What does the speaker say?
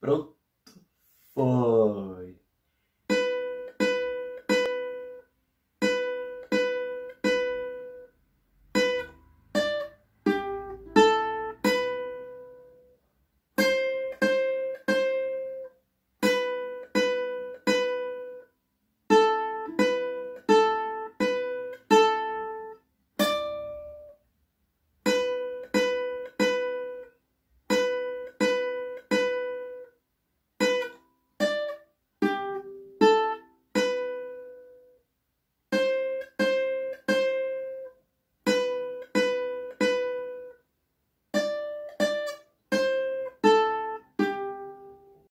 Pronto. Foi.